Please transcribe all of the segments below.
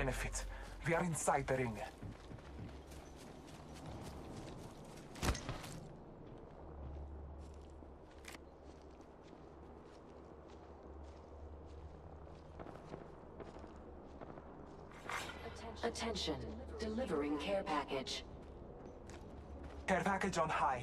benefit. We are inside the ring. Attention, delivering care package. Care package on high.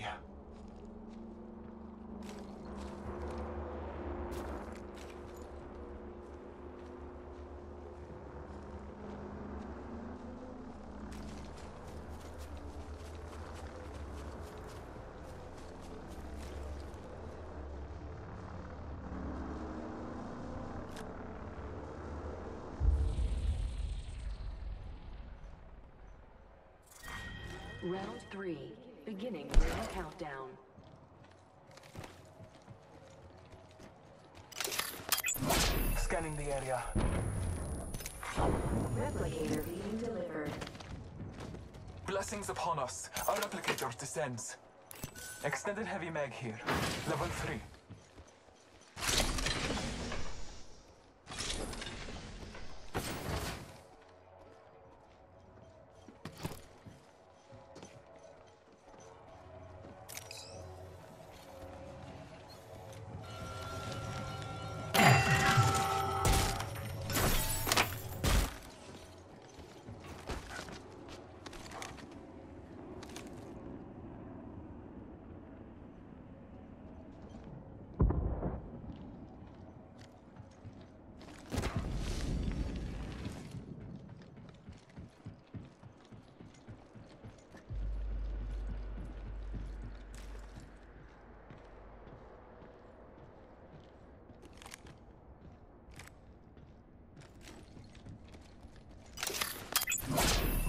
Round three, beginning ring countdown. Scanning the area. Replicator being delivered. Blessings upon us. Our replicator descends. Extended heavy mag here. Level 3.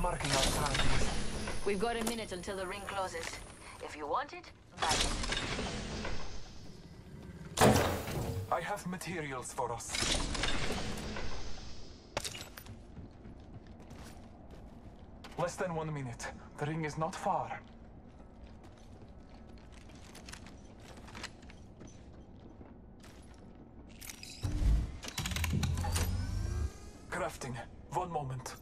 Marking our. We've got a minute until the ring closes. If you want it, buy it. I have materials for us. Less than one minute. The ring is not far. Crafting. One moment.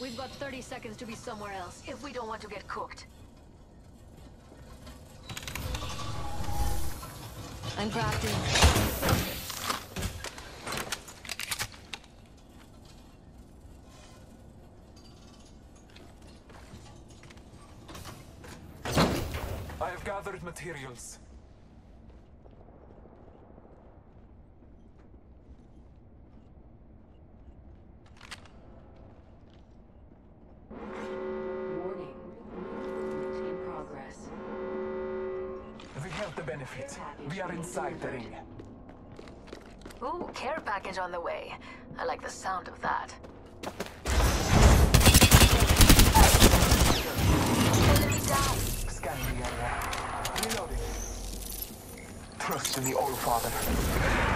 We've got 30 seconds to be somewhere else if we don't want to get cooked. I'm crafting. I have gathered materials. Warning. Movement in progress. We have the benefit. We are inside the ring. Ooh, care package on the way. I like the sound of that. Enemy down. Scanning the area. Reloading. Trust in the All Father.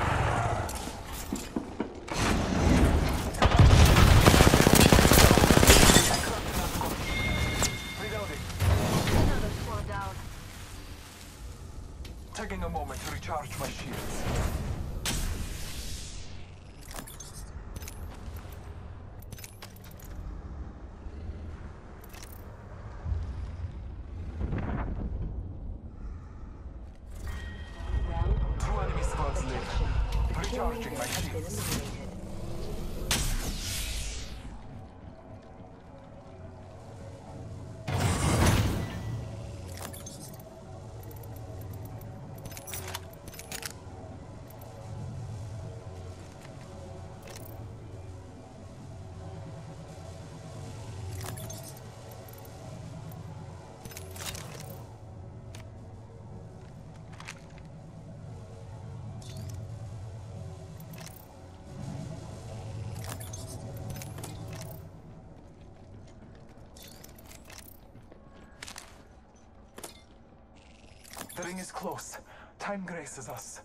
The ring is close. Time graces us.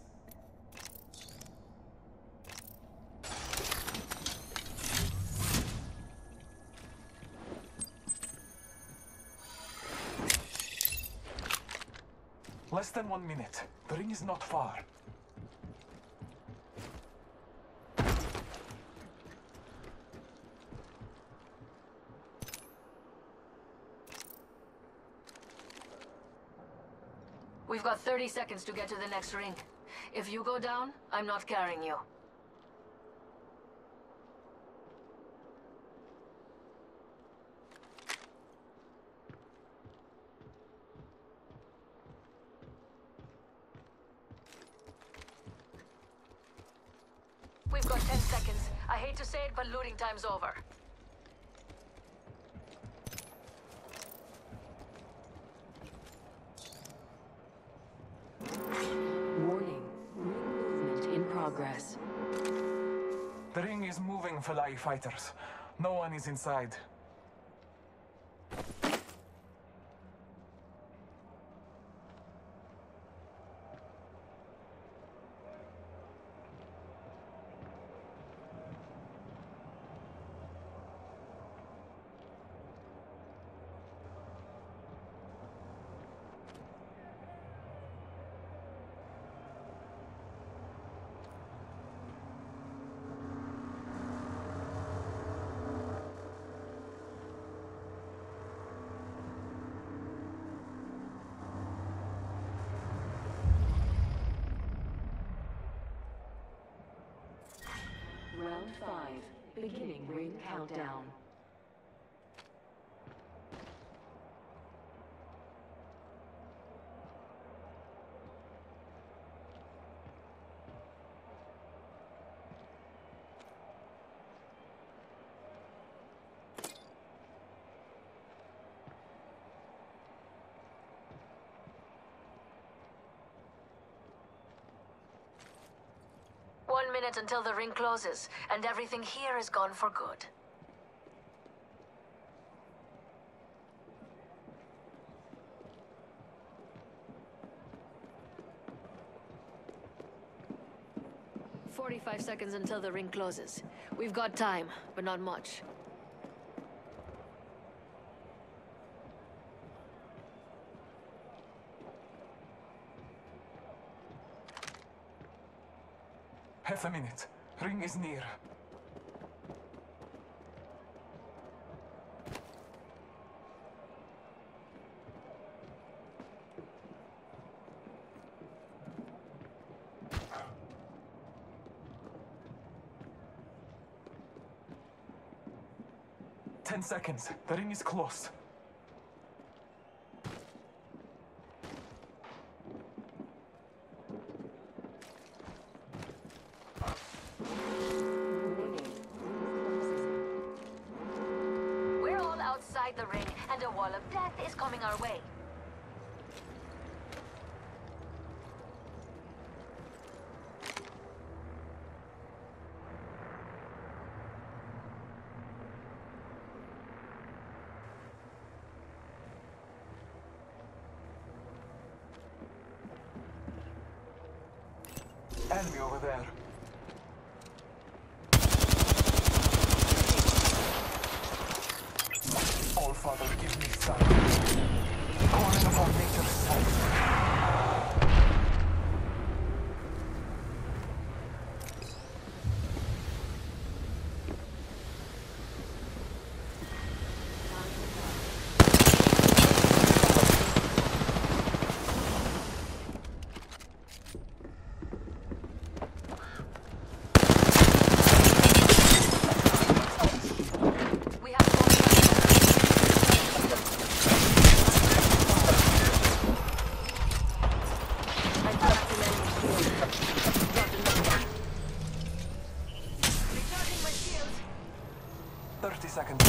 Less than one minute. The ring is not far. We've got 30 seconds to get to the next ring. If you go down, I'm not carrying you. We've got 10 seconds. I hate to say it, but looting time's over. Progress. The ring is moving, Falai fighters. No one is inside. Round five. Beginning ring countdown. One minute until the ring closes, and everything here is gone for good. Forty-five seconds until the ring closes. We've got time, but not much. Half a minute. Ring is near. Ten seconds. The ring is close. And a wall of death is coming our way. Enemy over there. All Father, give me sight. Calling upon nature's sight. We have Recharging my shield. 30 seconds.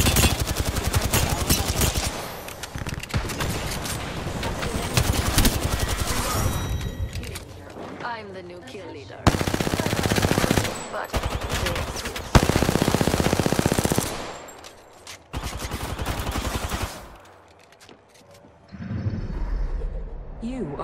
I'm the new kill leader. But You